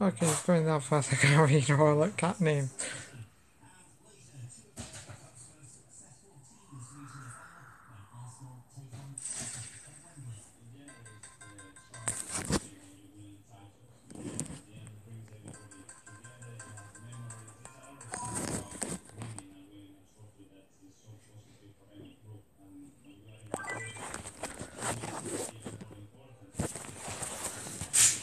Okay, it's going that fast I can't read all the cat name.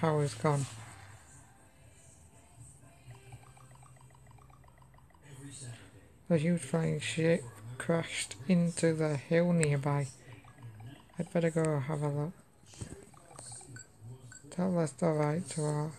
because power's gone. A huge flying ship crashed into the hill nearby. I'd better go have a look. Tell us the right to our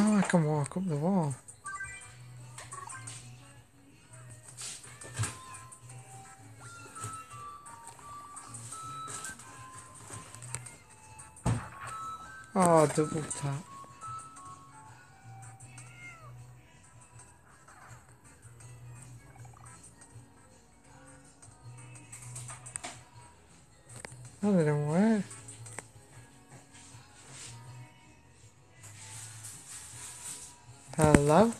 Oh, I can walk up the wall. Oh, double tap. That didn't work. Hello?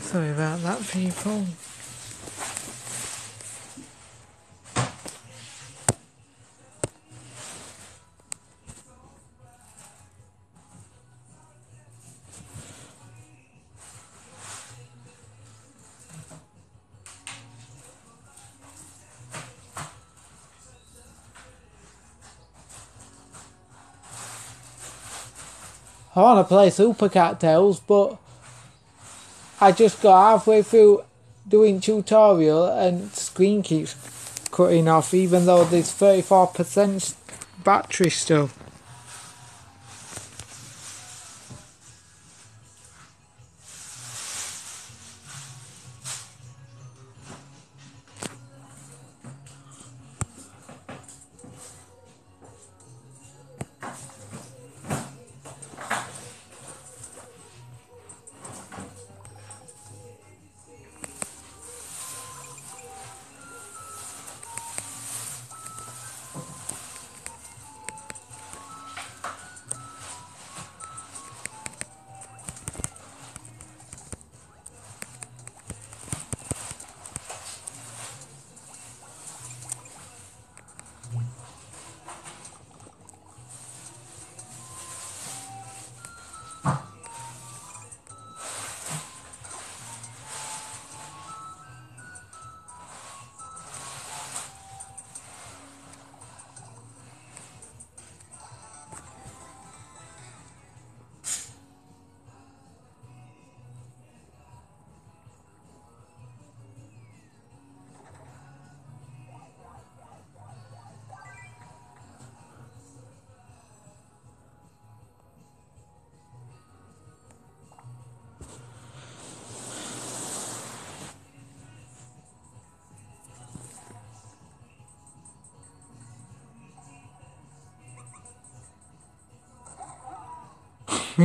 Sorry about that, people. I want to play Super Tales, but I just got halfway through doing tutorial and screen keeps cutting off even though there's 34% battery still.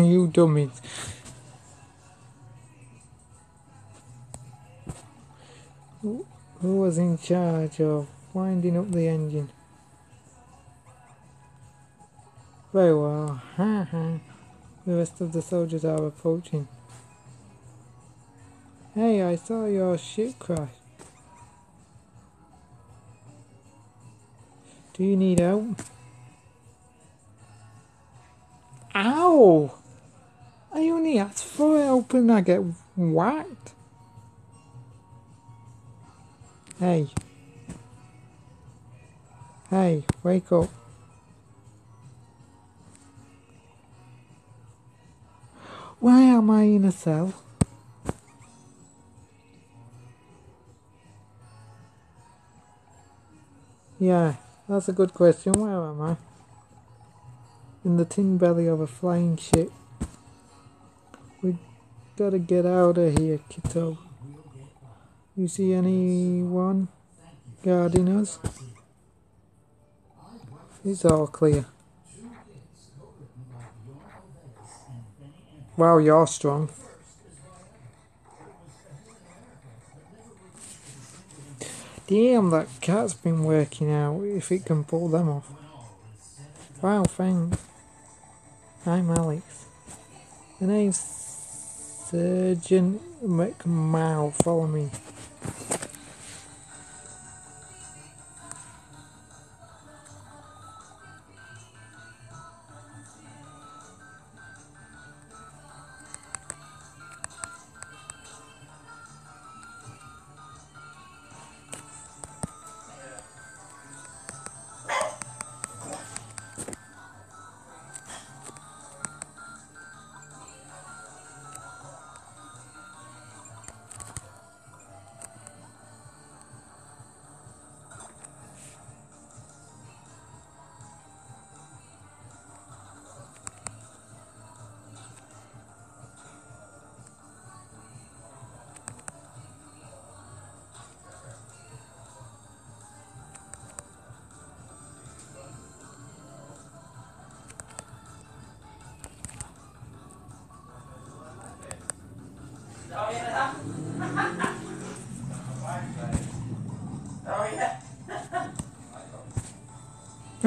You dummies. Who was in charge of winding up the engine? Very well. The rest of the soldiers are approaching. Hey, I saw your ship crash. Do you need help? Ow! I only asked for help and I get whacked. Hey, Hey, wake up. Why am I in a cell? Yeah, that's a good question. Where am I? In the tin belly of a flying ship. Gotta get out of here, Kito. You see anyone guarding us? It's all clear. Wow, you're strong. Damn, that cat's been working out if it can pull them off. Wow, thanks. I'm Alex. The name's Surgeon McMahon. Follow me.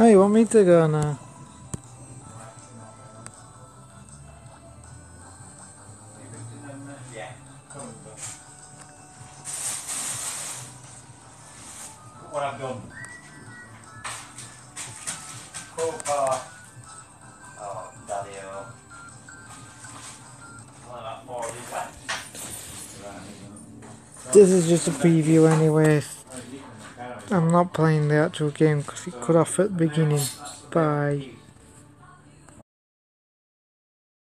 Oh, you want me to go now? what I've done. Cool car. Oh, daddy oh. Only about four of these left. This is just a preview anyway. I'm not playing the actual game because it cut off at the beginning. Bye.